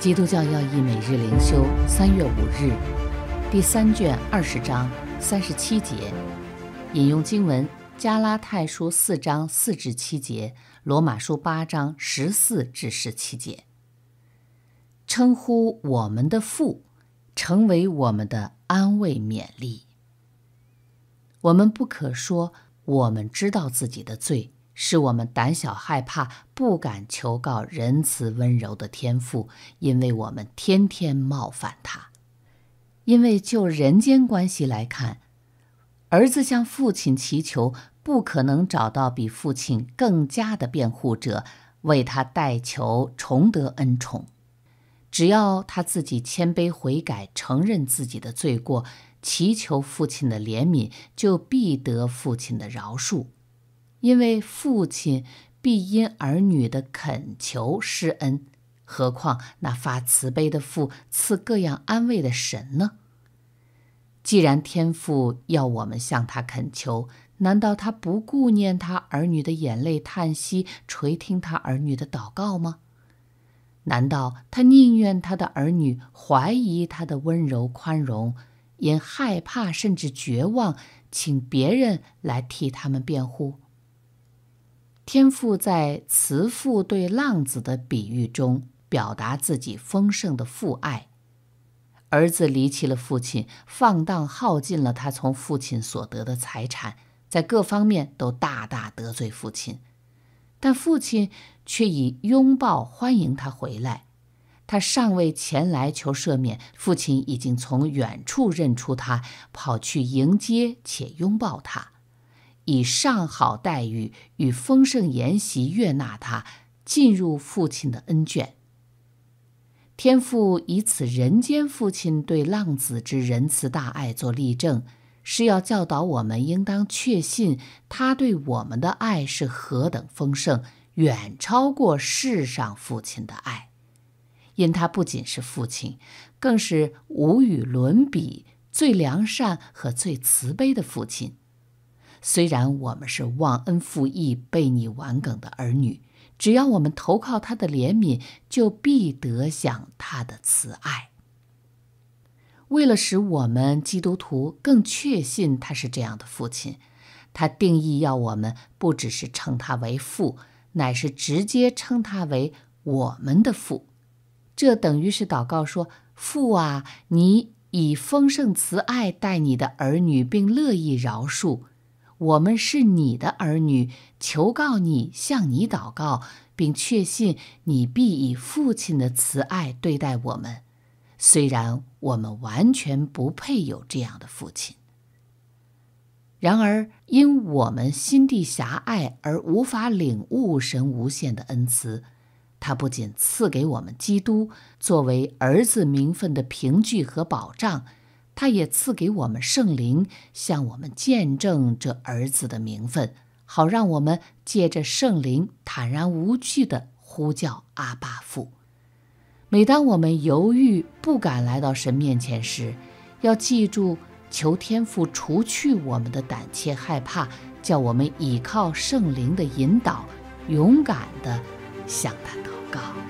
基督教要义每日灵修，三月五日，第三卷二十章三十七节，引用经文：加拉太书四章四至七节，罗马书八章十四至十七节。称呼我们的父，成为我们的安慰勉励。我们不可说我们知道自己的罪。是我们胆小害怕，不敢求告仁慈温柔的天父，因为我们天天冒犯他。因为就人间关系来看，儿子向父亲祈求，不可能找到比父亲更佳的辩护者为他代求，重得恩宠。只要他自己谦卑悔改，承认自己的罪过，祈求父亲的怜悯，就必得父亲的饶恕。因为父亲必因儿女的恳求施恩，何况那发慈悲的父赐各样安慰的神呢？既然天父要我们向他恳求，难道他不顾念他儿女的眼泪叹息，垂听他儿女的祷告吗？难道他宁愿他的儿女怀疑他的温柔宽容，因害怕甚至绝望，请别人来替他们辩护？天父在慈父对浪子的比喻中，表达自己丰盛的父爱。儿子离弃了父亲，放荡耗尽了他从父亲所得的财产，在各方面都大大得罪父亲。但父亲却以拥抱欢迎他回来。他尚未前来求赦免，父亲已经从远处认出他，跑去迎接且拥抱他。以上好待遇与丰盛筵席悦纳他，进入父亲的恩眷。天父以此人间父亲对浪子之仁慈大爱做例证，是要教导我们应当确信他对我们的爱是何等丰盛，远超过世上父亲的爱。因他不仅是父亲，更是无与伦比、最良善和最慈悲的父亲。虽然我们是忘恩负义、被你玩梗的儿女，只要我们投靠他的怜悯，就必得享他的慈爱。为了使我们基督徒更确信他是这样的父亲，他定义要我们不只是称他为父，乃是直接称他为我们的父。这等于是祷告说：“父啊，你以丰盛慈爱待你的儿女，并乐意饶恕。”我们是你的儿女，求告你，向你祷告，并确信你必以父亲的慈爱对待我们。虽然我们完全不配有这样的父亲，然而因我们心地狭隘而无法领悟神无限的恩慈，他不仅赐给我们基督作为儿子名分的凭据和保障。他也赐给我们圣灵，向我们见证这儿子的名分，好让我们借着圣灵坦然无惧地呼叫阿爸父。每当我们犹豫不敢来到神面前时，要记住求天父除去我们的胆怯害怕，叫我们倚靠圣灵的引导，勇敢地向他祷告。